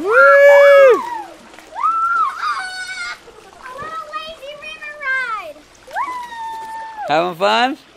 Woo! Having fun?